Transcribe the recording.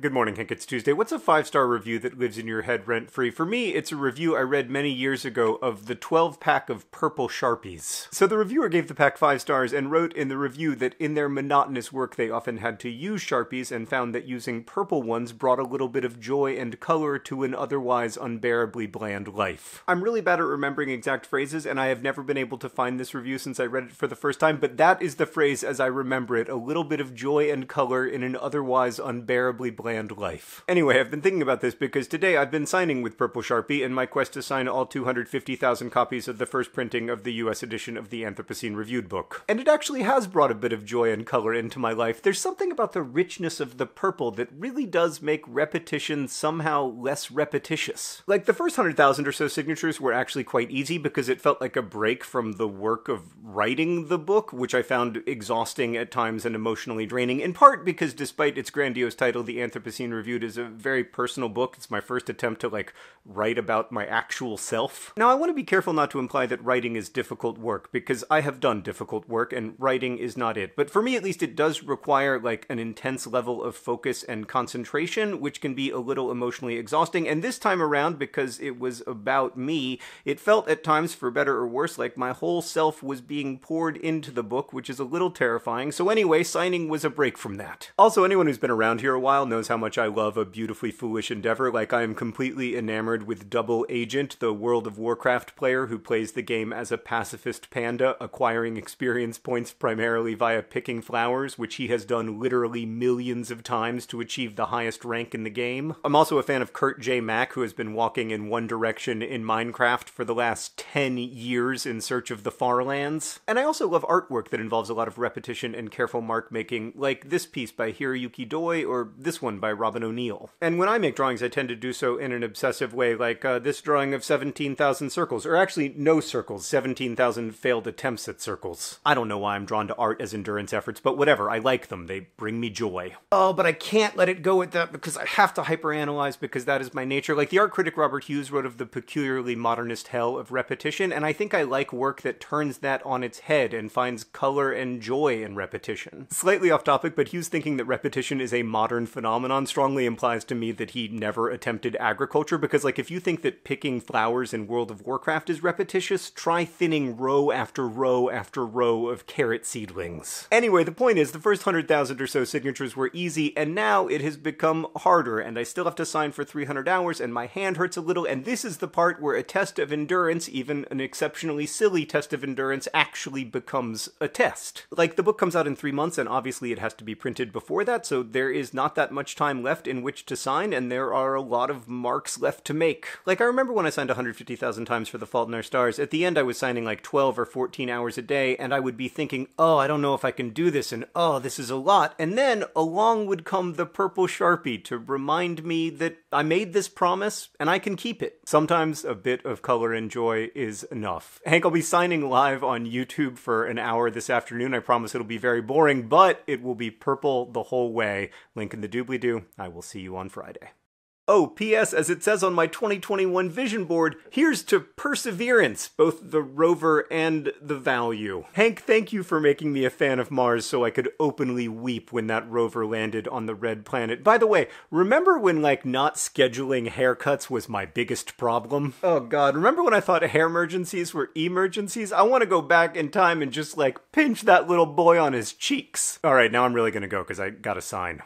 Good morning, Hank. It's Tuesday. What's a five star review that lives in your head rent free? For me, it's a review I read many years ago of the 12 pack of purple Sharpies. So the reviewer gave the pack five stars and wrote in the review that in their monotonous work they often had to use Sharpies and found that using purple ones brought a little bit of joy and color to an otherwise unbearably bland life. I'm really bad at remembering exact phrases and I have never been able to find this review since I read it for the first time, but that is the phrase as I remember it a little bit of joy and color in an otherwise unbearably bland life. Anyway, I've been thinking about this because today I've been signing with Purple Sharpie in my quest to sign all 250,000 copies of the first printing of the US edition of the Anthropocene Reviewed book. And it actually has brought a bit of joy and color into my life. There's something about the richness of the purple that really does make repetition somehow less repetitious. Like the first 100,000 or so signatures were actually quite easy because it felt like a break from the work of writing the book, which I found exhausting at times and emotionally draining, in part because despite its grandiose title, The Anthropocene Reviewed is a very personal book. It's my first attempt to like write about my actual self. Now, I want to be careful not to imply that writing is difficult work because I have done difficult work and writing is not it. But for me, at least, it does require like an intense level of focus and concentration, which can be a little emotionally exhausting. And this time around, because it was about me, it felt at times, for better or worse, like my whole self was being poured into the book, which is a little terrifying. So, anyway, signing was a break from that. Also, anyone who's been around here a while knows how much I love a beautifully foolish endeavor. Like, I am completely enamored with Double Agent, the World of Warcraft player who plays the game as a pacifist panda, acquiring experience points primarily via picking flowers, which he has done literally millions of times to achieve the highest rank in the game. I'm also a fan of Kurt J. Mac, who has been walking in one direction in Minecraft for the last 10 years in search of the far lands. And I also love artwork that involves a lot of repetition and careful mark making, like this piece by Hiroyuki Doi or this one by Robin O'Neill. And when I make drawings, I tend to do so in an obsessive way, like uh, this drawing of 17,000 circles, or actually no circles, 17,000 failed attempts at circles. I don't know why I'm drawn to art as endurance efforts, but whatever, I like them. They bring me joy. Oh, but I can't let it go at that because I have to hyperanalyze because that is my nature. Like the art critic Robert Hughes wrote of the peculiarly modernist hell of repetition, and I think I like work that turns that on its head and finds color and joy in repetition. Slightly off topic, but Hughes thinking that repetition is a modern phenomenon phenomenon strongly implies to me that he never attempted agriculture because like if you think that picking flowers in World of Warcraft is repetitious, try thinning row after row after row of carrot seedlings. Anyway, the point is the first 100,000 or so signatures were easy and now it has become harder and I still have to sign for 300 hours and my hand hurts a little and this is the part where a test of endurance, even an exceptionally silly test of endurance actually becomes a test. Like the book comes out in 3 months and obviously it has to be printed before that, so there is not that much time time left in which to sign, and there are a lot of marks left to make. Like, I remember when I signed 150,000 times for The Fault in Our Stars, at the end I was signing like 12 or 14 hours a day, and I would be thinking, oh, I don't know if I can do this, and oh, this is a lot. And then along would come the purple Sharpie to remind me that I made this promise and I can keep it. Sometimes a bit of color and joy is enough. Hank, I'll be signing live on YouTube for an hour this afternoon. I promise it'll be very boring, but it will be purple the whole way. Link in the doobly doo. I will see you on Friday. Oh, P.S. As it says on my 2021 vision board, here's to perseverance, both the rover and the value. Hank, thank you for making me a fan of Mars so I could openly weep when that rover landed on the red planet. By the way, remember when, like, not scheduling haircuts was my biggest problem? Oh god, remember when I thought hair emergencies were emergencies? I want to go back in time and just, like, pinch that little boy on his cheeks. Alright, now I'm really gonna go because I got a sign.